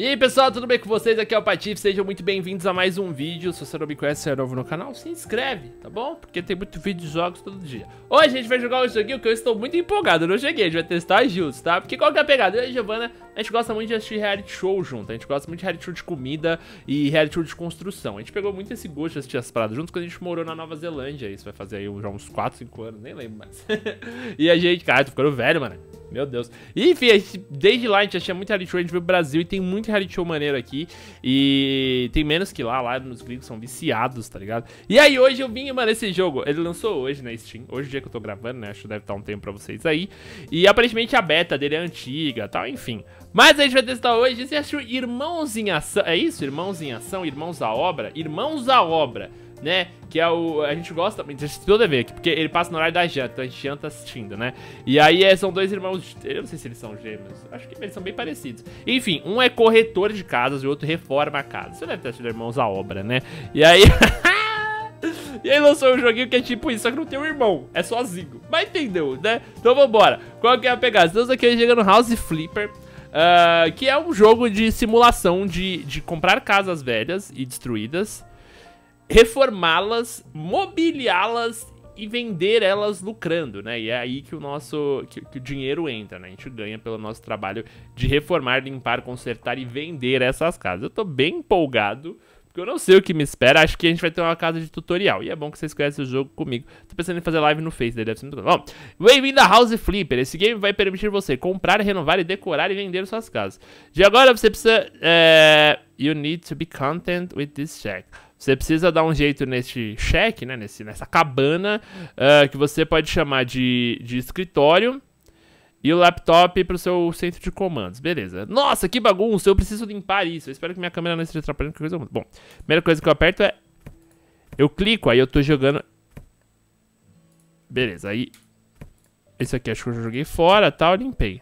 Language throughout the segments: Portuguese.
E aí pessoal, tudo bem com vocês? Aqui é o Patife, sejam muito bem-vindos a mais um vídeo Se você não me conhece e é novo no canal, se inscreve, tá bom? Porque tem muito vídeo de jogos todo dia Hoje a gente vai jogar um joguinho que eu estou muito empolgado, eu não cheguei, a gente vai testar juntos, tá? Porque qual que é a pegada? Eu e a Giovana, a gente gosta muito de assistir reality show junto A gente gosta muito de reality show de comida e reality show de construção A gente pegou muito esse gosto de assistir as paradas juntos quando a gente morou na Nova Zelândia Isso vai fazer aí já uns 4, 5 anos, nem lembro mais E a gente, cara, tô ficando velho, mano meu Deus. E, enfim, gente, desde lá a gente achei muito reality show, a gente veio pro Brasil e tem muito reality show maneiro aqui. E tem menos que lá, lá nos gringos são viciados, tá ligado? E aí hoje eu vim, mano, esse jogo, ele lançou hoje na Steam. Hoje é o dia que eu tô gravando, né? Acho que deve estar um tempo pra vocês aí. E aparentemente a beta dele é antiga tal, enfim. Mas a gente vai testar hoje, você achou Irmãos em Ação, é isso? Irmãos em Ação, Irmãos à Obra? Irmãos à Obra né? Que é o. A gente gosta. A gente toda vez aqui, porque ele passa no horário da janta, então a gente janta assistindo, né? E aí é, são dois irmãos. Eu não sei se eles são gêmeos. Acho que eles são bem parecidos. Enfim, um é corretor de casas e o outro reforma a casa. Você deve ter sido irmãos à obra, né? E aí. E aí lançou um joguinho que é tipo isso, só que não tem um irmão, é sozinho. Mas entendeu, né? Então vambora. Qual que é a pegada? Estamos aqui chegando House Flipper. Uh, que é um jogo de simulação de, de comprar casas velhas e destruídas reformá-las, mobiliá-las e vender elas lucrando, né? E é aí que o nosso que, que, o dinheiro entra, né? A gente ganha pelo nosso trabalho de reformar, limpar, consertar e vender essas casas. Eu tô bem empolgado, porque eu não sei o que me espera. Acho que a gente vai ter uma casa de tutorial. E é bom que vocês conhecem o jogo comigo. Tô pensando em fazer live no Face, deve ser muito bom. Bem-vindo a House Flipper. Esse game vai permitir você comprar, renovar e decorar e vender suas casas. De agora você precisa é... You need to be content with this check. Você precisa dar um jeito nesse cheque, né, nesse, nessa cabana, uh, que você pode chamar de, de escritório, e o laptop para o seu centro de comandos. Beleza. Nossa, que bagunça, eu preciso limpar isso. Eu espero que minha câmera não esteja atrapalhando coisa Bom, primeira coisa que eu aperto é... Eu clico, aí eu tô jogando... Beleza, aí... Esse aqui acho que eu joguei fora, tal, tá, limpei.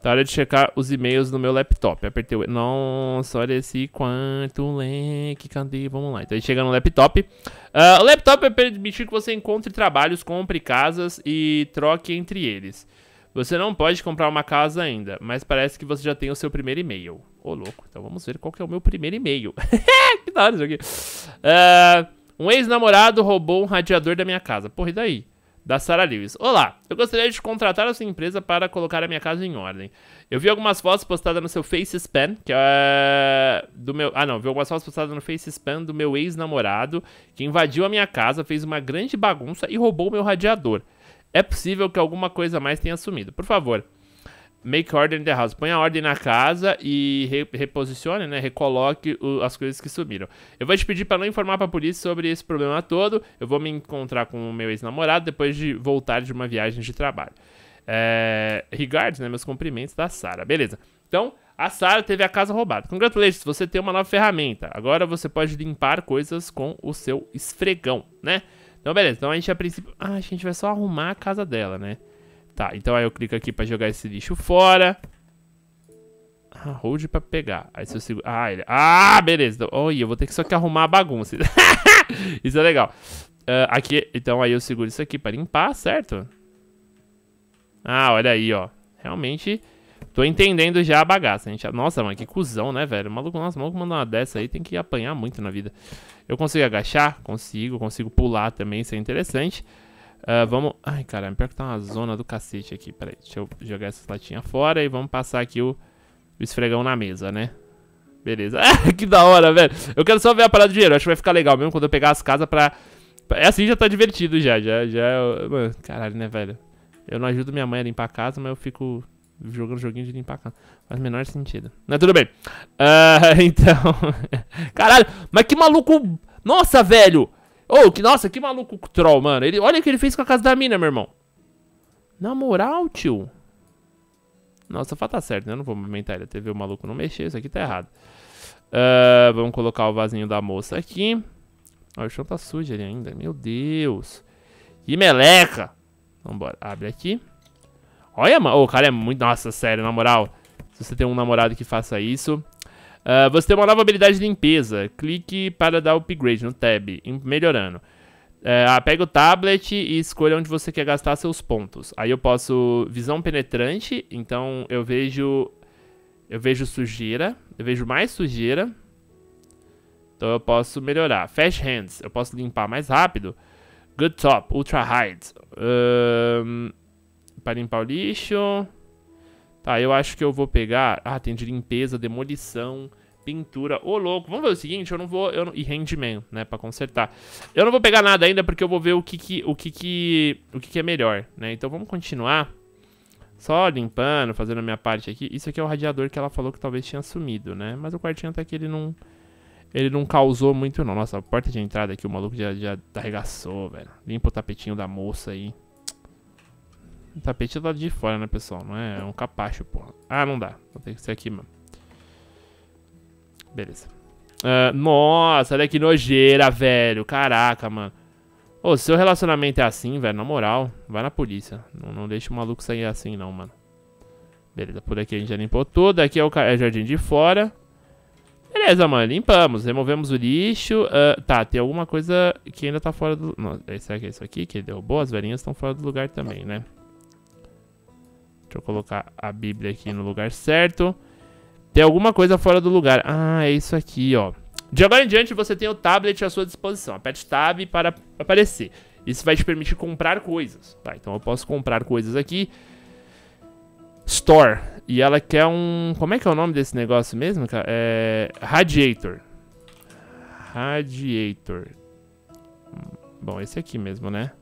Tá hora de checar os e-mails no meu laptop. Apertei o... Nossa, olha esse quanto leque, cadê? Vamos lá. Então a gente chega no laptop. Uh, o laptop vai permitir que você encontre trabalhos, compre casas e troque entre eles. Você não pode comprar uma casa ainda, mas parece que você já tem o seu primeiro e-mail. Ô, oh, louco. Então vamos ver qual que é o meu primeiro e-mail. que da hora isso aqui. Uh, um ex-namorado roubou um radiador da minha casa. Porra, e daí? da Sarah Lewis. Olá, eu gostaria de contratar a sua empresa para colocar a minha casa em ordem. Eu vi algumas fotos postadas no seu FaceSpan, que é do meu... Ah, não, vi algumas fotos postadas no FaceSpan do meu ex-namorado, que invadiu a minha casa, fez uma grande bagunça e roubou o meu radiador. É possível que alguma coisa mais tenha sumido. Por favor, Make order in the house. Põe a ordem na casa e re reposicione, né? Recoloque o, as coisas que sumiram. Eu vou te pedir para não informar para a polícia sobre esse problema todo. Eu vou me encontrar com o meu ex-namorado depois de voltar de uma viagem de trabalho. É... Regards, né? Meus cumprimentos da Sara. Beleza. Então, a Sara teve a casa roubada. Congratulations, você tem uma nova ferramenta. Agora você pode limpar coisas com o seu esfregão, né? Então, beleza. Então a gente a princípio. Ah, a gente vai só arrumar a casa dela, né? Tá, então aí eu clico aqui pra jogar esse lixo fora. Ah, hold pra pegar. Aí se eu seguro... Ah, ele... ah beleza. Olha, eu vou ter que só que arrumar a bagunça. isso é legal. Uh, aqui, então aí eu seguro isso aqui pra limpar, certo? Ah, olha aí, ó. Realmente, tô entendendo já a bagaça. gente... Nossa, mano, que cuzão, né, velho? O maluco, nossa, o maluco mandou uma dessa aí, tem que apanhar muito na vida. Eu consigo agachar? Consigo. Consigo pular também, isso é interessante. Uh, vamos... Ai, caramba, pior que tá uma zona do cacete aqui. Peraí, deixa eu jogar essas latinhas fora e vamos passar aqui o, o esfregão na mesa, né? Beleza. que da hora, velho. Eu quero só ver a parada de dinheiro. Acho que vai ficar legal mesmo quando eu pegar as casas pra... É assim já tá divertido já. Já, já... Mano, caralho, né, velho? Eu não ajudo minha mãe a limpar a casa, mas eu fico jogando joguinho de limpar a casa. Faz menor sentido. Mas tudo bem. Uh, então... caralho, mas que maluco... Nossa, velho! Oh, que, nossa, que maluco troll, mano. Ele, olha o que ele fez com a casa da mina, meu irmão. Na moral, tio. Nossa, o tá certo, né? Eu não vou movimentar ele até ver o maluco não mexer. Isso aqui tá errado. Uh, vamos colocar o vasinho da moça aqui. O chão tá sujo ali ainda. Meu Deus. Que meleca. Vambora. Abre aqui. Olha, mano. Oh, o cara é muito... Nossa, sério, na moral. Se você tem um namorado que faça isso... Uh, você tem uma nova habilidade de limpeza. Clique para dar upgrade no tab, melhorando. Uh, pega o tablet e escolha onde você quer gastar seus pontos. Aí eu posso visão penetrante, então eu vejo Eu vejo sujeira. Eu vejo mais sujeira. Então eu posso melhorar. Fast Hands. Eu posso limpar mais rápido. Good Top. Ultra Hide. Um, para limpar o lixo. Tá, eu acho que eu vou pegar... Ah, tem de limpeza, demolição, pintura. Ô, louco. Vamos ver o seguinte, eu não vou... Eu não... E handman, né, pra consertar. Eu não vou pegar nada ainda porque eu vou ver o que que... O que que... O que que é melhor, né? Então vamos continuar. Só limpando, fazendo a minha parte aqui. Isso aqui é o radiador que ela falou que talvez tinha sumido, né? Mas o quartinho até que ele não... Ele não causou muito, não. Nossa, a porta de entrada aqui, o maluco já, já arregaçou, velho. Limpa o tapetinho da moça aí. O tapete é do lado de fora, né, pessoal? Não é, é um capacho, porra. Ah, não dá. Vou ter que ser aqui, mano. Beleza. Uh, nossa, olha que nojeira, velho. Caraca, mano. Ô, seu relacionamento é assim, velho, na moral, vai na polícia. Não, não deixa o maluco sair assim, não, mano. Beleza, por aqui a gente já limpou tudo. Aqui é o, é jardim de fora. Beleza, mano, limpamos, removemos o lixo. Uh, tá, tem alguma coisa que ainda tá fora do... Não, será que é isso aqui que derrubou? As velhinhas estão fora do lugar também, né? Deixa eu colocar a bíblia aqui no lugar certo. Tem alguma coisa fora do lugar. Ah, é isso aqui, ó. De agora em diante, você tem o tablet à sua disposição. Aperte Tab para aparecer. Isso vai te permitir comprar coisas. Tá, então eu posso comprar coisas aqui. Store. E ela quer um... Como é que é o nome desse negócio mesmo, cara? É... Radiator. Radiator. Bom, esse aqui mesmo, né?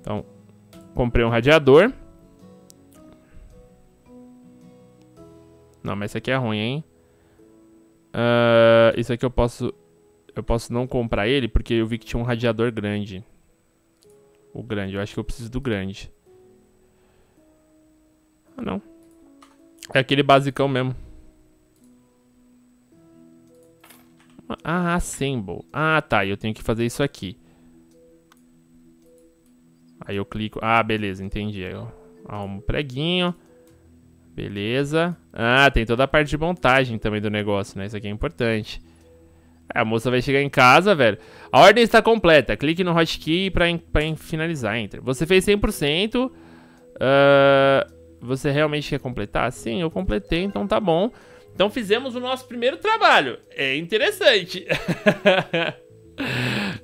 Então, comprei um radiador. Não, mas esse aqui é ruim, hein? Uh, esse aqui eu posso... Eu posso não comprar ele porque eu vi que tinha um radiador grande. O grande, eu acho que eu preciso do grande. Ah, não. É aquele basicão mesmo. Ah, assemble. Ah, tá. Eu tenho que fazer isso aqui. Aí eu clico. Ah, beleza. Entendi. Eu arrumo um preguinho. Beleza. Ah, tem toda a parte de montagem também do negócio, né? Isso aqui é importante. A moça vai chegar em casa, velho. A ordem está completa. Clique no hotkey para finalizar. Entra. Você fez 100%. Uh, você realmente quer completar? Sim, eu completei, então tá bom. Então fizemos o nosso primeiro trabalho. É interessante.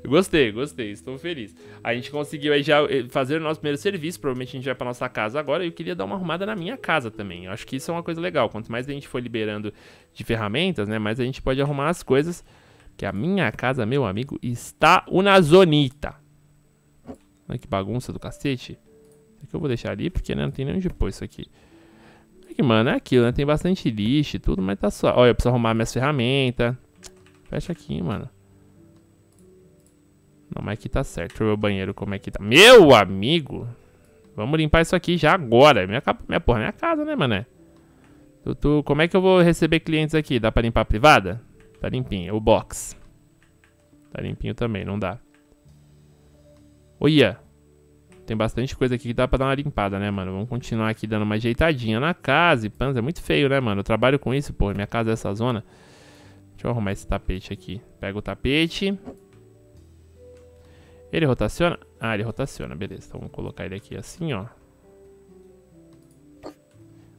gostei, gostei, estou feliz. A gente conseguiu aí já eh, fazer o nosso primeiro serviço. Provavelmente a gente vai para nossa casa agora. E eu queria dar uma arrumada na minha casa também. Eu acho que isso é uma coisa legal. Quanto mais a gente for liberando de ferramentas, né? Mais a gente pode arrumar as coisas. Que a minha casa, meu amigo, está uma zonita. Olha que bagunça do cacete. Isso eu vou deixar ali, porque né, não tem nem onde pôr isso aqui. É que, mano, é aquilo, né? Tem bastante lixo e tudo, mas tá só. Olha, eu preciso arrumar minhas ferramentas. Fecha aqui, mano. Não, mas aqui tá certo. Deixa eu ver o banheiro como é que tá. Meu amigo! Vamos limpar isso aqui já agora. Minha, minha porra, minha casa, né, mané? Tu, como é que eu vou receber clientes aqui? Dá pra limpar a privada? Tá limpinho. O box. Tá limpinho também, não dá. Olha. Tem bastante coisa aqui que dá pra dar uma limpada, né, mano? Vamos continuar aqui dando uma ajeitadinha na casa e pans. É muito feio, né, mano? Eu trabalho com isso, pô. Minha casa é essa zona. Deixa eu arrumar esse tapete aqui. Pega o tapete. Ele rotaciona? Ah, ele rotaciona, beleza. Então vamos colocar ele aqui assim, ó.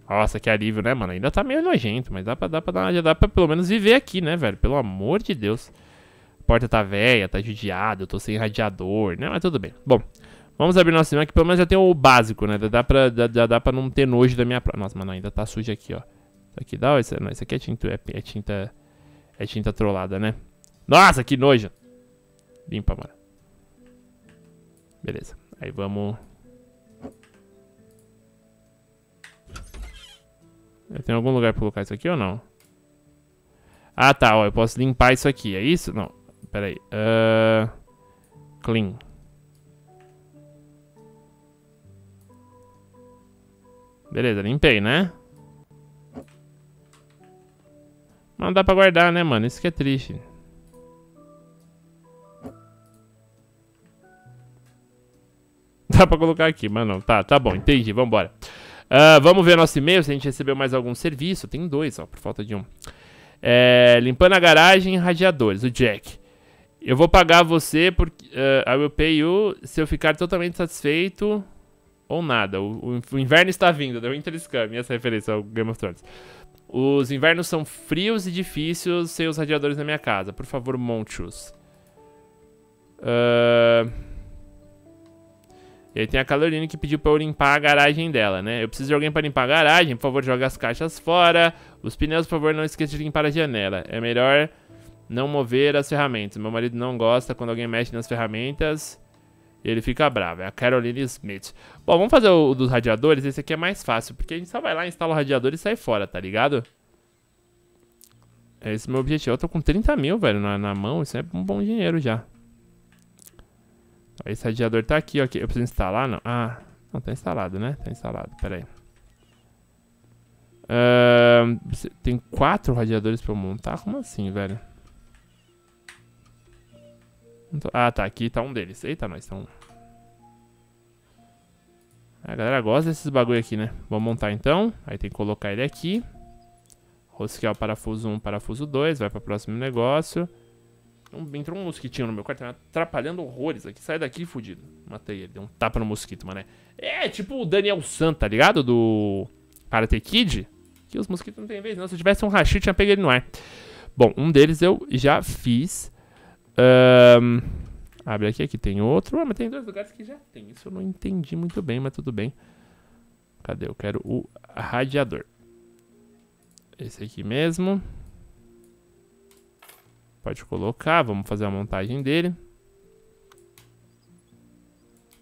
Nossa, que alívio, né, mano? Ainda tá meio nojento, mas dá pra, dá pra, dar, já dá pra pelo menos viver aqui, né, velho? Pelo amor de Deus. A porta tá velha, tá judiada, eu tô sem radiador, né? Mas tudo bem. Bom, vamos abrir nosso aqui. Pelo menos já tem o básico, né? Dá pra, já dá pra não ter nojo da minha... Nossa, mano, ainda tá sujo aqui, ó. Isso aqui dá... Isso, não, isso aqui é tinta, é, é tinta... É tinta trollada, né? Nossa, que nojo! Limpa, mano. Beleza. Aí vamos... Eu tenho algum lugar pra colocar isso aqui ou não? Ah, tá. Ó, eu posso limpar isso aqui. É isso? Não. Pera aí. Uh... Clean. Beleza, limpei, né? Não dá pra guardar, né, mano? Isso que é triste. Dá pra colocar aqui, mas não. Tá, tá bom, entendi, vambora. Uh, vamos ver nosso e-mail, se a gente recebeu mais algum serviço. Tem dois, ó, por falta de um. É, limpando a garagem radiadores, o Jack. Eu vou pagar você porque... Uh, I will pay you se eu ficar totalmente satisfeito... ou nada. O, o, inverno está vindo, The Winter is coming, essa referência ao Game of Thrones. Os invernos são frios e difíceis sem os radiadores na minha casa. Por favor, monte-os. Uh... E aí tem a Caroline que pediu pra eu limpar a garagem dela, né? Eu preciso de alguém pra limpar a garagem. Por favor, joga as caixas fora. Os pneus, por favor, não esqueça de limpar a janela. É melhor não mover as ferramentas. Meu marido não gosta quando alguém mexe nas ferramentas. Ele fica bravo. É a Caroline Smith. Bom, vamos fazer o, dos radiadores. Esse aqui é mais fácil. Porque a gente só vai lá, instala o radiador e sai fora, tá ligado? É esse o meu objetivo. Eu tô com 30 mil, velho, na, na mão. Isso é um bom dinheiro já. Esse radiador tá aqui, ok. Eu preciso instalar, não? Ah, não, tá instalado, né? Tá instalado, pera aí. Uh, tem quatro radiadores pra eu montar? Como assim, velho? Ah, tá. Aqui tá um deles. Eita, nós estamos... A galera gosta desses bagulho aqui, né? Vamos montar então. Aí tem que colocar ele aqui. Rosquear o parafuso 1, parafuso 2. Vai para o próximo negócio. Entrou um mosquitinho no meu quarto, tá atrapalhando horrores aqui. Sai daqui, fudido. Matei ele, deu um tapa no mosquito, mané. É, tipo o Daniel San, tá ligado? Do Karate Kid. Que os mosquitos não tem vez, não. Se eu tivesse um rachi, tinha pego ele no ar. Bom, um deles eu já fiz. Um, abre aqui, aqui tem outro. Ah, mas tem dois lugares que já tem. Isso eu não entendi muito bem, mas tudo bem. Cadê? Eu quero o radiador. Esse aqui mesmo. Pode colocar, vamos fazer a montagem dele.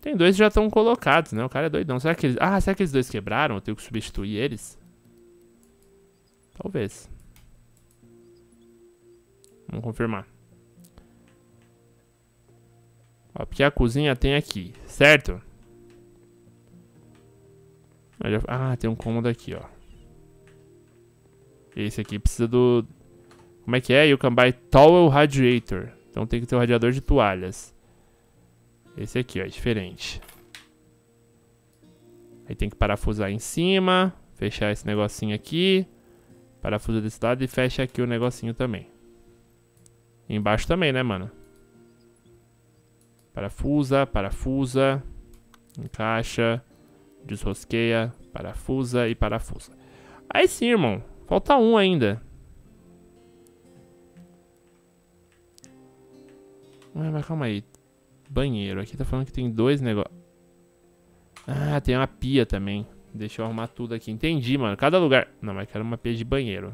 Tem dois que já estão colocados, né? O cara é doidão. Será que eles... Ah, será que eles dois quebraram? Eu tenho que substituir eles? Talvez. Vamos confirmar. Ó, porque a cozinha tem aqui, certo? Ah, tem um cômodo aqui, ó. Esse aqui precisa do... Como é que é? You can buy towel radiator. Então tem que ter um radiador de toalhas. Esse aqui, ó, é diferente. Aí tem que parafusar em cima. Fechar esse negocinho aqui. Parafusa desse lado e fecha aqui o negocinho também. Embaixo também, né, mano? Parafusa, parafusa. Encaixa. Desrosqueia. Parafusa e parafusa. Aí sim, irmão. Falta um ainda. Mas calma aí. Banheiro. Aqui tá falando que tem dois negócios. Ah, tem uma pia também. Deixa eu arrumar tudo aqui. Entendi, mano. Cada lugar... Não, mas quero uma pia de banheiro.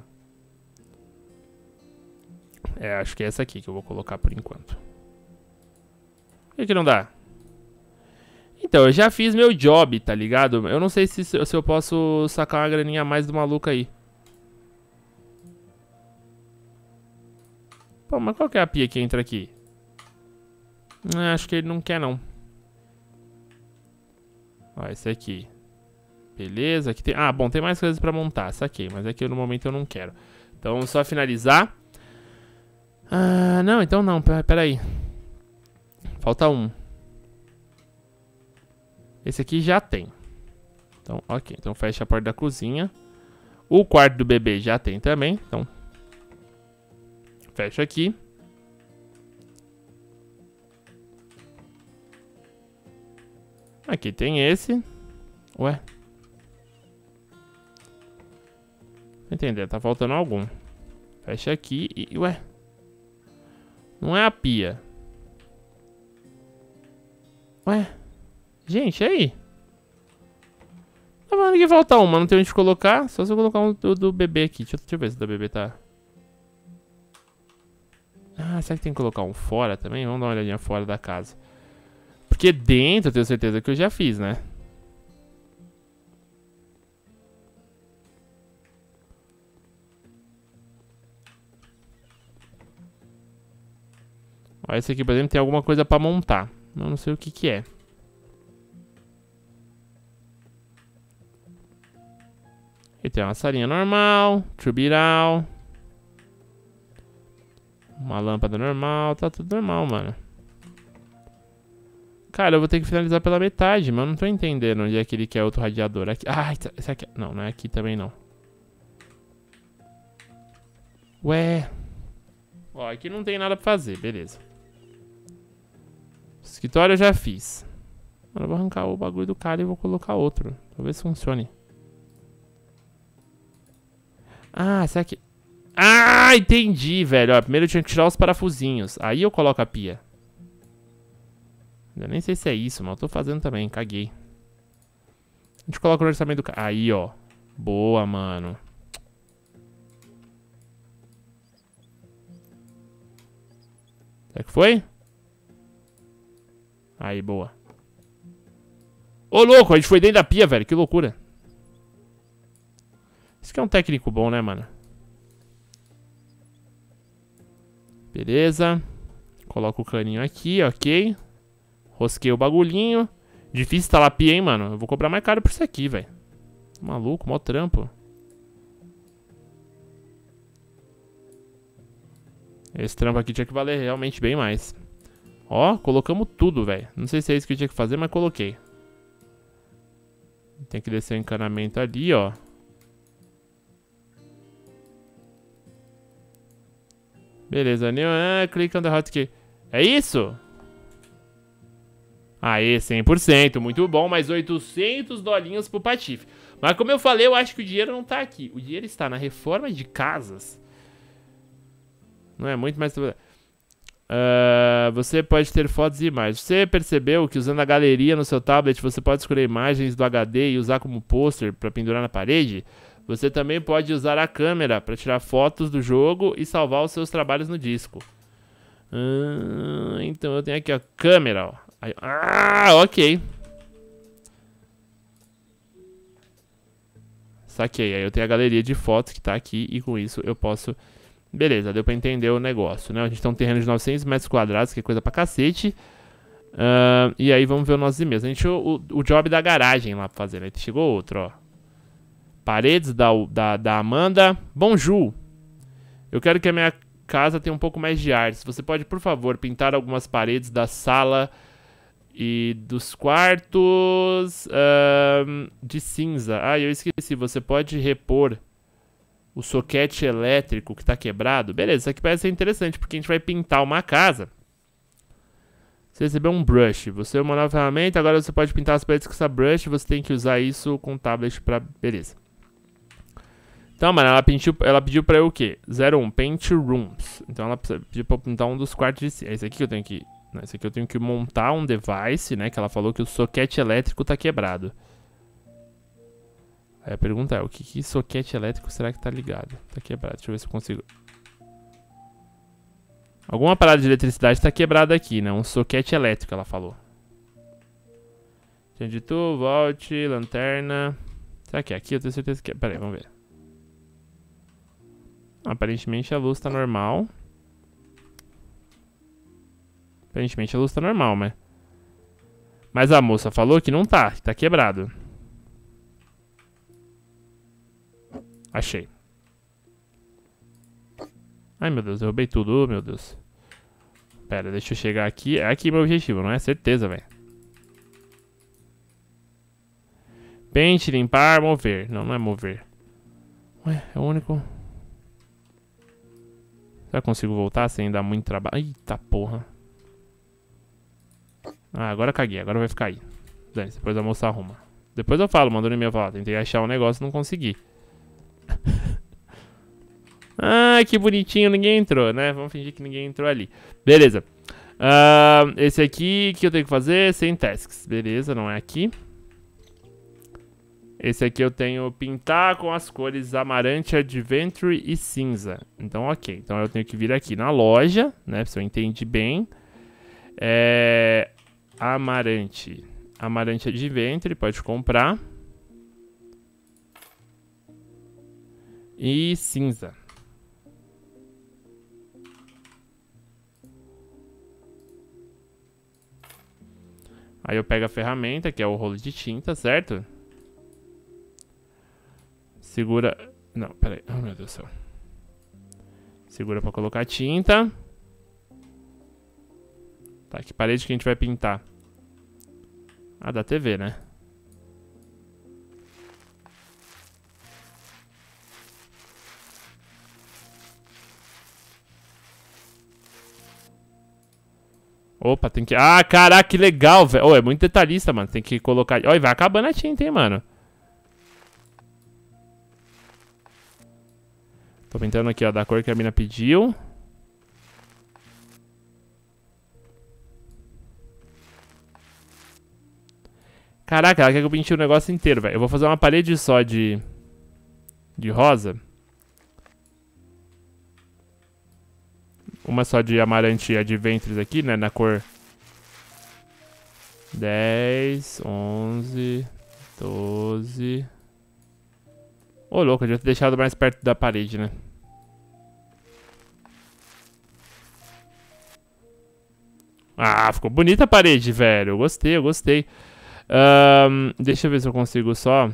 É, acho que é essa aqui que eu vou colocar por enquanto. Por que, que não dá? Então, eu já fiz meu job, tá ligado? Eu não sei se, se eu posso sacar uma graninha a mais do maluco aí. Pô, mas qual que é a pia que entra aqui? Ah, acho que ele não quer, não. Ó, esse aqui. Beleza, aqui tem... Ah, bom, tem mais coisas pra montar, saquei. Mas aqui no momento eu não quero. Então, só finalizar. Ah, não, então não, pera aí. Falta um. Esse aqui já tem. Então, ok. Então, fecha a porta da cozinha. O quarto do bebê já tem também. Então, Fecha aqui. Aqui tem esse. Ué. Entender, tá faltando algum. Fecha aqui e... Ué. Não é a pia. Ué. Gente, aí. Tá falando que falta uma, não tem onde colocar. Só se eu colocar um do, do bebê aqui. Deixa, deixa eu ver se o do bebê tá... Ah, será que tem que colocar um fora também? Vamos dar uma olhadinha fora da casa. Porque dentro eu tenho certeza que eu já fiz, né? Ó, esse aqui, por exemplo, tem alguma coisa pra montar. Eu não sei o que que é. E tem uma salinha normal, tubiral. Uma lâmpada normal, tá tudo normal, mano. Cara, eu vou ter que finalizar pela metade, mas eu não tô entendendo onde é que ele quer outro radiador. Aqui. Ah, esse aqui. Não, não é aqui também não. Ué. Ó, aqui não tem nada pra fazer, beleza. Escritório eu já fiz. Mano, eu vou arrancar o bagulho do cara e vou colocar outro. Talvez funcione. Ah, será que... Ah, entendi, velho. Ó, primeiro eu tinha que tirar os parafusinhos. Aí eu coloco a pia. Eu nem sei se é isso, mas eu tô fazendo também. Caguei. A gente coloca o orçamento do cara. Aí, ó. Boa, mano. Será que foi? Aí, boa. Ô, louco, a gente foi dentro da pia, velho. Que loucura. Isso que é um técnico bom, né, mano? Beleza. Coloca o caninho aqui, ok. Rosquei o bagulhinho. Difícil instalar pia, hein, mano. Eu vou cobrar mais caro por isso aqui, velho. Maluco, mó trampo. Esse trampo aqui tinha que valer realmente bem mais. Ó, colocamos tudo, velho. Não sei se é isso que eu tinha que fazer, mas coloquei. Tem que descer o encanamento ali, ó. Beleza, new, ah, click on the hotkey. É isso? Aê, 100%, muito bom, mais 800 dolinhos pro Patife. Mas como eu falei, eu acho que o dinheiro não tá aqui. O dinheiro está na reforma de casas. Não é muito mais... Uh, você pode ter fotos e imagens. Você percebeu que usando a galeria no seu tablet, você pode escolher imagens do HD e usar como pôster para pendurar na parede? Você também pode usar a câmera para tirar fotos do jogo e salvar os seus trabalhos no disco. Ah, então eu tenho aqui a câmera. Ó. Aí, ah, ok. Saquei. Aí eu tenho a galeria de fotos que está aqui e com isso eu posso... Beleza, deu para entender o negócio, né? A gente tem um terreno de 900 metros quadrados, que é coisa pra cacete. Uh, e aí vamos ver os nossos e-mails. A gente tinha o, o, o job da garagem lá pra fazer, né? Chegou outro, ó. Paredes da, da, da Amanda. Bonjour. Eu quero que a minha casa tenha um pouco mais de arte. Você pode, por favor, pintar algumas paredes da sala e dos quartos de cinza. Ah, eu esqueci. Você pode repor o soquete elétrico que está quebrado. Beleza, isso aqui parece ser interessante, porque a gente vai pintar uma casa. Você recebeu um brush. Você é uma nova ferramenta. Agora você pode pintar as paredes com essa brush. Você tem que usar isso com tablet para... Beleza. Então, mano, ela pediu, ela pediu pra eu o quê? 01, Paint Rooms. Então ela pediu pra eu pintar um dos quartos de cima. Esse aqui que eu tenho que... Não, esse aqui eu tenho que montar um device, né? Que ela falou que o soquete elétrico tá quebrado. Aí a pergunta é, o que, que soquete elétrico será que tá ligado? Tá quebrado, deixa eu ver se eu consigo... Alguma parada de eletricidade tá quebrada aqui, né? Um soquete elétrico, ela falou. Change to, volte, lanterna... Será que é aqui? Eu tenho certeza que é. Pera aí, vamos ver. Aparentemente a luz tá normal. Aparentemente a luz tá normal, mas... Mas a moça falou que não tá, que tá quebrado. Achei. Ai, meu Deus, derrubei tudo, meu Deus. Pera, deixa eu chegar aqui. É aqui meu objetivo, não é? Certeza, velho. Pente, limpar, mover. Não, não é mover. Ué, é o único... Eu consigo voltar sem dar muito trabalho? Eita porra. Ah, agora caguei. Agora vai ficar aí. depois a moça arruma. Depois eu falo, mandou e-mail falar. Tentei achar um negócio e não consegui. ah, que bonitinho. Ninguém entrou, né? Vamos fingir que ninguém entrou ali. Beleza. Uh, esse aqui que eu tenho que fazer sem tasks. Beleza, não é aqui. Esse aqui eu tenho pintar com as cores amarante, adventure e cinza. Então, ok. Então eu tenho que vir aqui na loja, né? Se eu entendi bem. É... Amarante. Amarante adventure, pode comprar. E cinza. Aí eu pego a ferramenta, que é o rolo de tinta, certo? Segura... Não, peraí. Oh, meu Deus do céu. Segura pra colocar tinta. Tá, que parede que a gente vai pintar? Ah, da TV, né? Opa, tem que... Ah, caraca, que legal, velho. Oh, é muito detalhista, mano. Tem que colocar... Olha, vai acabando a tinta, hein, mano. Tô pintando aqui, ó, da cor que a mina pediu. Caraca, ela quer que eu pinte o negócio inteiro, velho. Eu vou fazer uma parede só de... De rosa. Uma só de amarante e de ventres aqui, né? Na cor... 10, 11, 12... Ô, oh, louco, eu devia ter deixado mais perto da parede, né? Ah, ficou bonita a parede, velho. Eu gostei, eu gostei. Um, deixa eu ver se eu consigo só...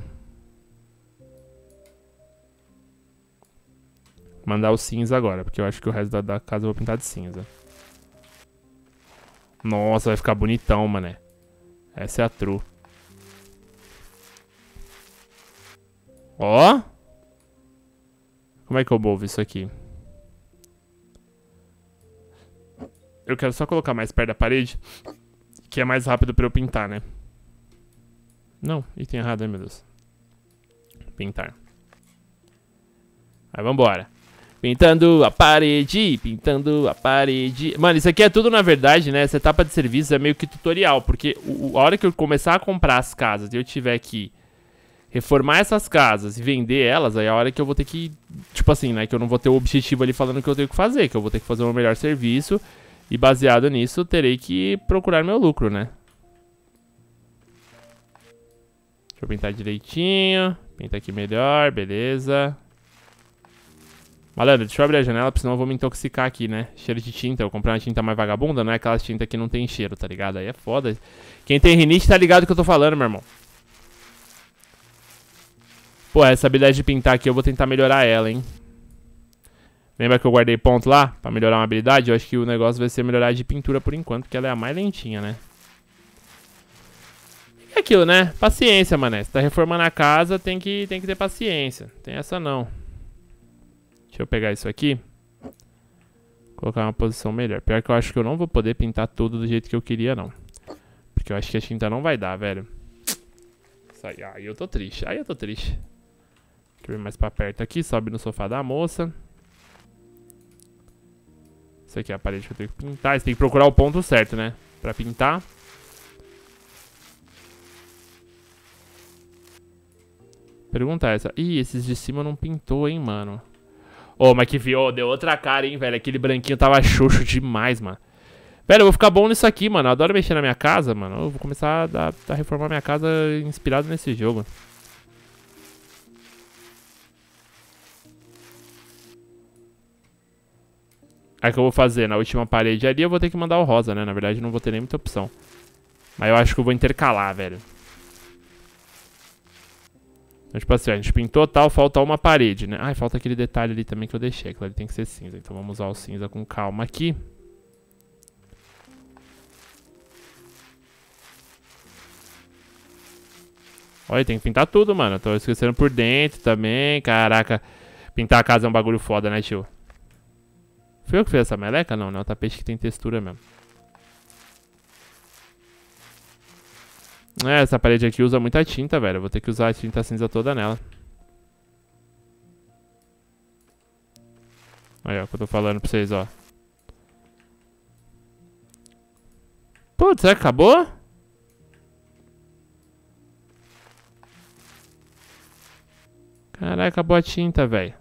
Mandar o cinza agora, porque eu acho que o resto da, da casa eu vou pintar de cinza. Nossa, vai ficar bonitão, mané. Essa é a true. Ó. Como é que eu movo isso aqui? Eu quero só colocar mais perto da parede, que é mais rápido pra eu pintar, né? Não, item errado, meu Deus. Pintar. Aí, vambora. Pintando a parede, pintando a parede. Mano, isso aqui é tudo, na verdade, né? Essa etapa de serviço é meio que tutorial. Porque o, a hora que eu começar a comprar as casas e eu tiver que reformar essas casas e vender elas, aí é a hora que eu vou ter que... Tipo assim, né? Que eu não vou ter o objetivo ali falando que eu tenho que fazer. Que eu vou ter que fazer um melhor serviço. E baseado nisso, terei que procurar meu lucro, né? Deixa eu pintar direitinho. Pinta aqui melhor, beleza. Malandro, deixa eu abrir a janela, porque senão eu vou me intoxicar aqui, né? Cheiro de tinta, eu comprei uma tinta mais vagabunda, não é aquela tinta que não tem cheiro, tá ligado? Aí é foda. Quem tem rinite tá ligado que eu tô falando, meu irmão. Pô, essa habilidade de pintar aqui eu vou tentar melhorar ela, hein? Lembra que eu guardei ponto lá pra melhorar uma habilidade? Eu acho que o negócio vai ser melhorar de pintura por enquanto, porque ela é a mais lentinha, né? É aquilo, né? Paciência, mané. Se tá reformando a casa, tem que, tem que ter paciência. Tem essa não. Deixa eu pegar isso aqui. Colocar uma posição melhor. Pior que eu acho que eu não vou poder pintar tudo do jeito que eu queria, não. Porque eu acho que a tinta não vai dar, velho. Isso aí, aí eu tô triste. Aí eu tô triste. Deixa eu vir mais pra perto aqui. Sobe no sofá da moça. Isso aqui é a parede que eu tenho que pintar. Você tem que procurar o ponto certo, né? Pra pintar. Pergunta essa. Ih, esses de cima não pintou, hein, mano. Ô, oh, mas que viu, deu outra cara, hein, velho. Aquele branquinho tava xoxo demais, mano. Velho, eu vou ficar bom nisso aqui, mano. Eu adoro mexer na minha casa, mano. Eu vou começar a, dar, a reformar minha casa inspirado nesse jogo. Aí que eu vou fazer? Na última parede ali eu vou ter que mandar o rosa, né? Na verdade não vou ter nem muita opção. Mas eu acho que eu vou intercalar, velho. Então, tipo assim, a gente pintou tal, falta uma parede, né? Ai, falta aquele detalhe ali também que eu deixei. Aquilo ali tem que ser cinza. Então vamos usar o cinza com calma aqui. Olha, tem que pintar tudo, mano. Tô esquecendo por dentro também. Caraca. Pintar a casa é um bagulho foda, né, tio? Foi eu que fiz essa meleca? Não, não. É o tapete que tem textura mesmo. É, essa parede aqui usa muita tinta, velho. Eu vou ter que usar a tinta cinza toda nela. Aí, ó, o que eu tô falando pra vocês, ó. Putz, será que acabou? Caraca, acabou a tinta, velho.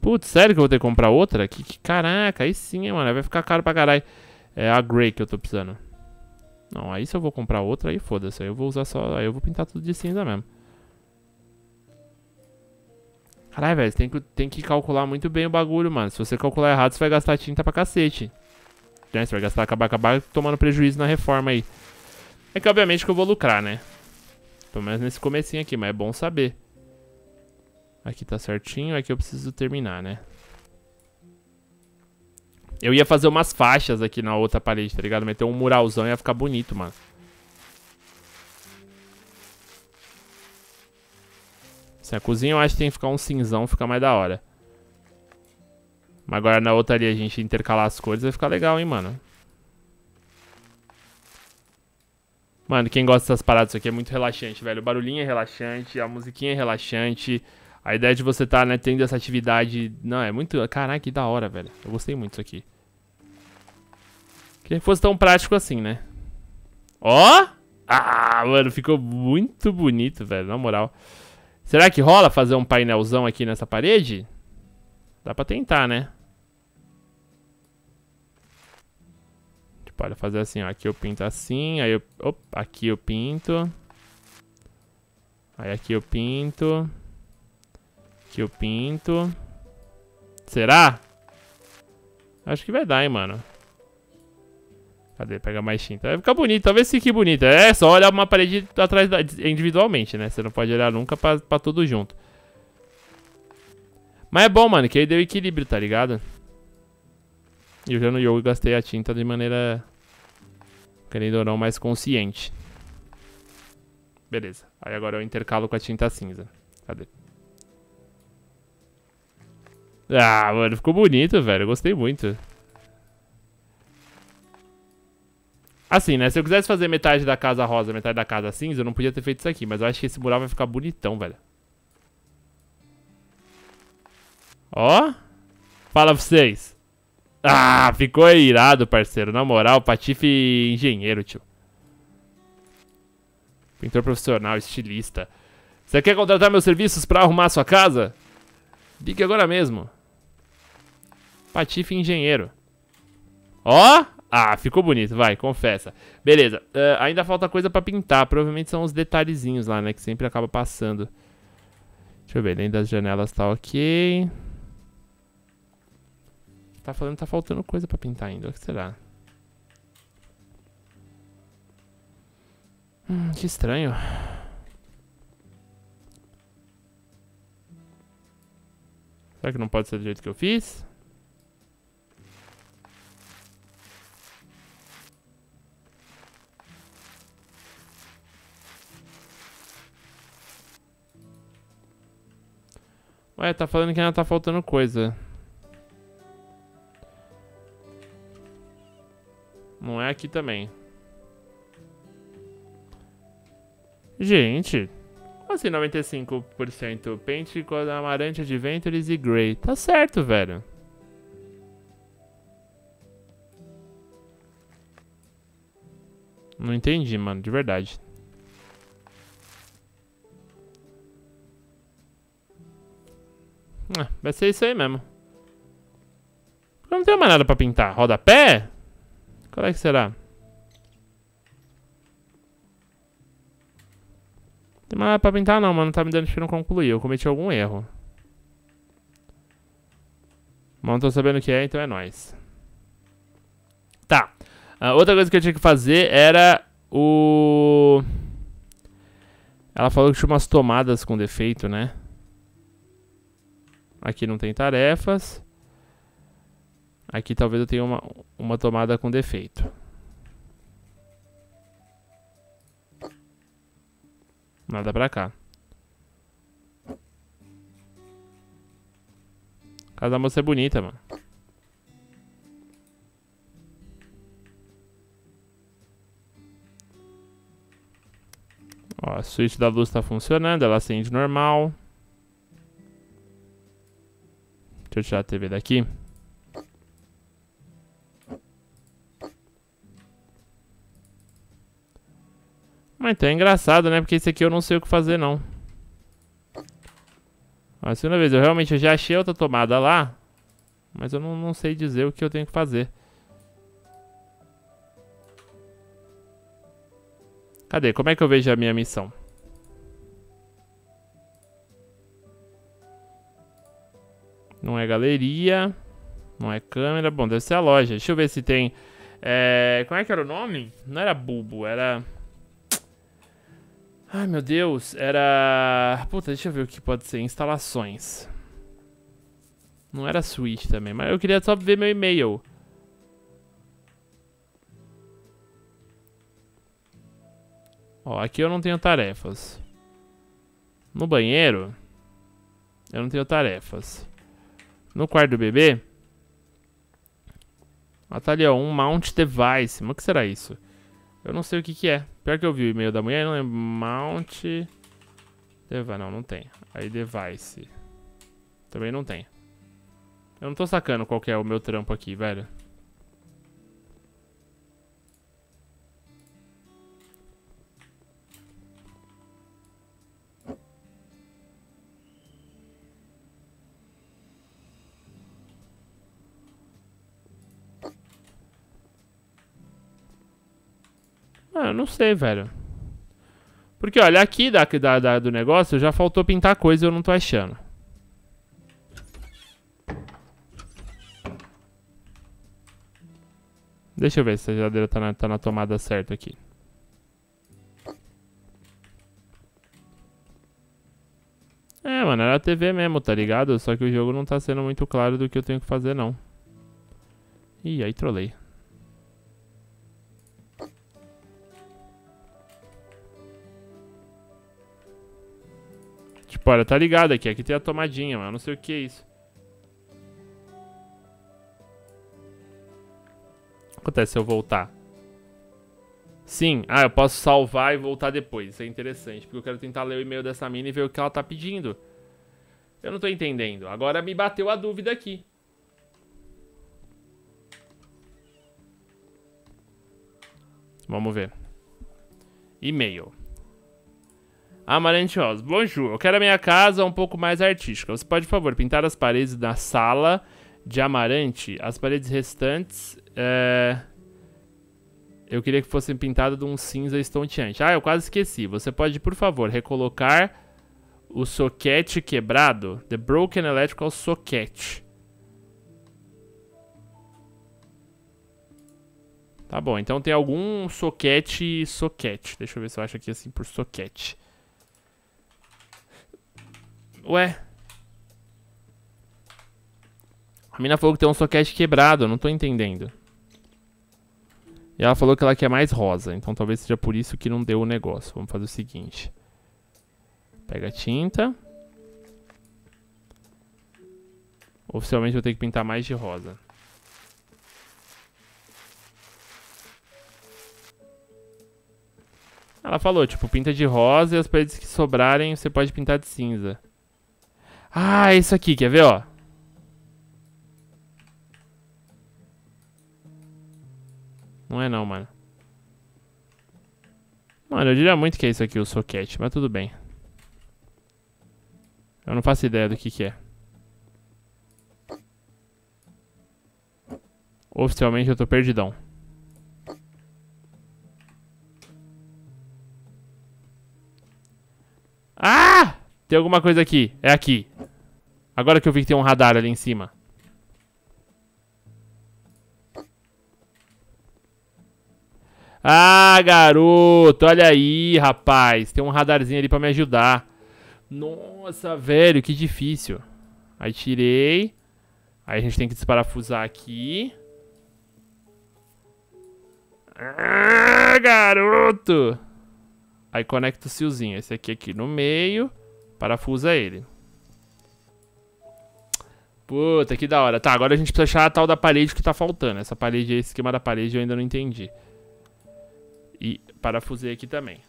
Putz, sério que eu vou ter que comprar outra? Que, que caraca, aí sim, mano. Vai ficar caro pra caralho. É a Grey que eu tô precisando. Não, aí se eu vou comprar outra, aí foda-se. Aí eu vou usar só... Aí eu vou pintar tudo de cinza mesmo. Caralho, velho, tem que, tem que calcular muito bem o bagulho, mano. Se você calcular errado, você vai gastar tinta pra cacete. Né? Você vai gastar, acabar, acabar tomando prejuízo na reforma aí. É que obviamente que eu vou lucrar, né? Pelo menos nesse comecinho aqui, mas é bom saber. Aqui tá certinho, aqui eu preciso terminar, né? Eu ia fazer umas faixas aqui na outra parede, tá ligado? Meter um muralzão ia ficar bonito, mano. Se a cozinha eu acho que tem que ficar um cinzão, fica mais da hora. Mas agora na outra ali a gente intercalar as cores vai ficar legal, hein, mano. Mano, quem gosta dessas paradas, aqui é muito relaxante, velho. O barulhinho é relaxante, a musiquinha é relaxante. A ideia de você estar, tá, né, tendo essa atividade... Não, é muito... Caraca, que da hora, velho. Eu gostei muito disso aqui. Queria que fosse tão prático assim, né? Ó! Ah, mano, ficou muito bonito, velho, na moral. Será que rola fazer um painelzão aqui nessa parede? Dá pra tentar, né? Pode fazer assim, ó. Aqui eu pinto assim, aí eu... Opa, aqui eu pinto. Aí aqui eu pinto. Aqui eu pinto. Será? Acho que vai dar, hein, mano. Cadê? Pega mais tinta. Vai ficar bonito, talvez fique bonito. É só olhar uma parede atrás da, individualmente, né? Você não pode olhar nunca pra, pra tudo junto. Mas é bom, mano, que aí deu equilíbrio, tá ligado? E eu já no yoga gastei a tinta de maneira querendo ou não, mais consciente. Beleza. Aí agora eu intercalo com a tinta cinza. Cadê? Ah, mano, ficou bonito, velho. Eu gostei muito. Assim, né? Se eu quisesse fazer metade da casa rosa, metade da casa cinza, eu não podia ter feito isso aqui. Mas eu acho que esse mural vai ficar bonitão, velho. Ó. Fala pra vocês. Ah, ficou irado, parceiro. Na moral, Patife engenheiro, tio. Pintor profissional, estilista. Você quer contratar meus serviços pra arrumar sua casa? Ligue agora mesmo. Patife engenheiro. Ó! Ah, ficou bonito, vai, confessa. Beleza, uh, ainda falta coisa pra pintar. Provavelmente são os detalhezinhos lá, né? Que sempre acaba passando. Deixa eu ver, dentro das janelas tá ok. Tá falando que tá faltando coisa pra pintar ainda. O que será? Hum, que estranho. Será que não pode ser do jeito que eu fiz? Ué, tá falando que ainda tá faltando coisa. Não é aqui também. Gente. Como assim 95% pente com amarante, adventures e grey? Tá certo, velho. Não entendi, mano, de verdade. Vai ser isso aí mesmo. Eu não tenho mais nada pra pintar. Rodapé? Qual é que será? Tem mais pra pintar não, mano. Tá me dando que não concluir. Eu cometi algum erro. Mas não tô sabendo o que é, então é nóis. Tá. Uh, outra coisa que eu tinha que fazer era o... Ela falou que tinha umas tomadas com defeito, né? Aqui não tem tarefas. Aqui talvez eu tenha uma, uma tomada com defeito. Nada pra cá. Casa da moça é bonita, mano. Ó, a switch da luz tá funcionando, ela acende normal. Deixa eu tirar a TV daqui. Mas então é engraçado, né? Porque esse aqui eu não sei o que fazer, não. A segunda vez, eu realmente já achei outra tomada lá. Mas eu não, não sei dizer o que eu tenho que fazer. Cadê? Como é que eu vejo a minha missão? Não é galeria. Não é câmera. Bom, deve ser a loja. Deixa eu ver se tem... É... Como é que era o nome? Não era bulbo, era... Ai, meu Deus, era... Puta, deixa eu ver o que pode ser. Instalações. Não era switch também, mas eu queria só ver meu e-mail. Ó, aqui eu não tenho tarefas. No banheiro, eu não tenho tarefas. No quarto do bebê. Ah, tá ali, ó. Um mount device. Mas o que será isso? Eu não sei o que que é. Pior que eu vi o e-mail da mulher, não lembro. Mount... Device. Não, não tem. Aí device. Também não tem. Eu não tô sacando qual que é o meu trampo aqui, velho. Ah, eu não sei, velho. Porque, olha, aqui da, da, da, do negócio já faltou pintar coisa e eu não tô achando. Deixa eu ver se a geladeira tá na, tá na tomada certa aqui. É, mano, era a TV mesmo, tá ligado? Só que o jogo não tá sendo muito claro do que eu tenho que fazer, não. Ih, aí trolei. Tipo, olha, tá ligado aqui. Aqui tem a tomadinha, mas eu não sei o que é isso. O que acontece se eu voltar? Sim. Ah, eu posso salvar e voltar depois. Isso é interessante, porque eu quero tentar ler o e-mail dessa mina e ver o que ela tá pedindo. Eu não tô entendendo. Agora me bateu a dúvida aqui. Vamos ver. E-mail. Amarante Rosa. Bonjour. Eu quero a minha casa um pouco mais artística. Você pode, por favor, pintar as paredes da sala de amarante? As paredes restantes... É... Eu queria que fossem pintadas de um cinza estonteante. Ah, eu quase esqueci. Você pode, por favor, recolocar o soquete quebrado? The Broken Electrical Socket. Tá bom, então tem algum soquete soquete. Deixa eu ver se eu acho aqui assim por soquete. Ué. A mina falou que tem um soquete quebrado, eu não tô entendendo. E ela falou que ela quer mais rosa, então talvez seja por isso que não deu o negócio. Vamos fazer o seguinte. Pega a tinta. Oficialmente eu tenho que pintar mais de rosa. Ela falou, tipo, pinta de rosa e as paredes que sobrarem você pode pintar de cinza. Ah, é isso aqui, quer ver, ó? Não é não, mano. Mano, eu diria muito que é isso aqui, o soquete, mas tudo bem. Eu não faço ideia do que que é. Oficialmente eu tô perdidão. Ah! Tem alguma coisa aqui. É aqui. Agora que eu vi que tem um radar ali em cima. Ah, garoto. Olha aí, rapaz. Tem um radarzinho ali pra me ajudar. Nossa, velho. Que difícil. Aí tirei. Aí a gente tem que desparafusar aqui. Ah, garoto. Aí conecta o fiozinho. Esse aqui aqui no meio. Parafusa ele. Puta, que da hora. Tá, agora a gente precisa achar a tal da parede que tá faltando. Essa parede, esse esquema da parede eu ainda não entendi. E parafusei aqui também.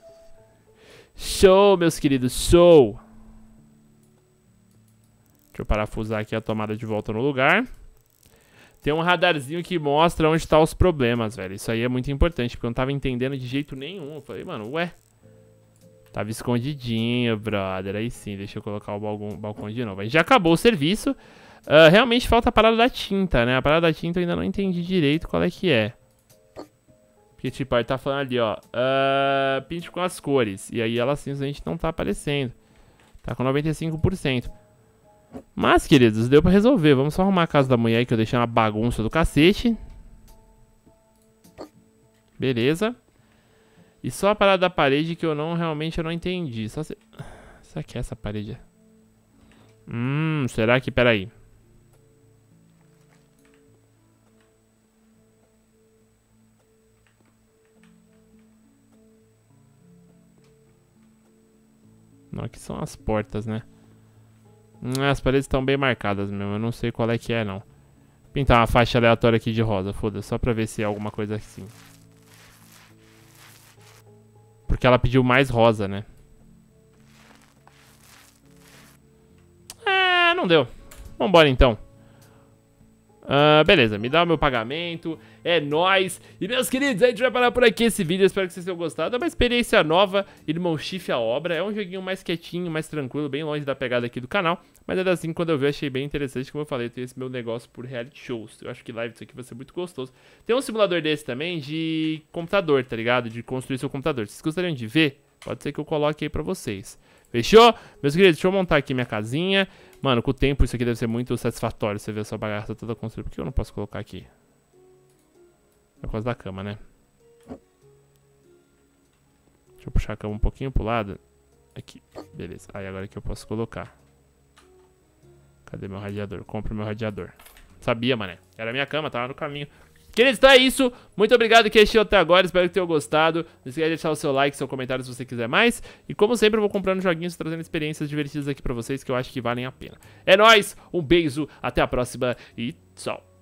Show, meus queridos, show! Deixa eu parafusar aqui a tomada de volta no lugar. Tem um radarzinho que mostra onde estão tá os problemas, velho. Isso aí é muito importante, porque eu não tava entendendo de jeito nenhum. Eu falei, mano, ué... Tava escondidinho, brother. Aí sim, deixa eu colocar o balcão, balcão de novo. A gente já acabou o serviço. Uh, realmente falta a parada da tinta, né? A parada da tinta eu ainda não entendi direito qual é que é. Porque, tipo, aí tá falando ali, ó. Uh, pinte com as cores. E aí ela simplesmente não tá aparecendo. Tá com 95%. Mas, queridos, deu pra resolver. Vamos só arrumar a casa da mulher aí, que eu deixei uma bagunça do cacete. Beleza. E só a parada da parede que eu não realmente eu não entendi. Só se... Será que é essa parede? Hum, será que... Peraí. Não, aqui são as portas, né? Hum, as paredes estão bem marcadas mesmo. Eu não sei qual é que é, não. Pintar uma faixa aleatória aqui de rosa, foda-se, só pra ver se é alguma coisa assim. Porque ela pediu mais rosa, né? É, não deu. Vambora então. Uh, beleza, me dá o meu pagamento, é nóis. E meus queridos, a gente vai parar por aqui esse vídeo, espero que vocês tenham gostado. É uma experiência nova, Irmão Chifre a Obra. É um joguinho mais quietinho, mais tranquilo, bem longe da pegada aqui do canal. Mas ainda assim, quando eu vi, achei bem interessante. Como eu falei, tenho esse meu negócio por reality shows. Eu acho que live disso aqui vai ser muito gostoso. Tem um simulador desse também de computador, tá ligado? De construir seu computador. Vocês gostariam de ver, pode ser que eu coloque aí pra vocês. Fechou? Meus queridos, deixa eu montar aqui minha casinha. Mano, com o tempo isso aqui deve ser muito satisfatório. Você ver essa bagaça toda construída. Por que eu não posso colocar aqui? É por causa da cama, né? Deixa eu puxar a cama um pouquinho pro lado. Aqui, beleza. Aí agora que eu posso colocar. Cadê meu radiador? Compre meu radiador. Sabia, mané. Era minha cama, tava no caminho. Queridos, então é isso. Muito obrigado que assistiu até agora. Espero que tenham gostado. Não esqueça de deixar o seu like, seu comentário se você quiser mais. E como sempre, eu vou comprando joguinhos trazendo experiências divertidas aqui pra vocês que eu acho que valem a pena. É nóis, um beijo, até a próxima e tchau.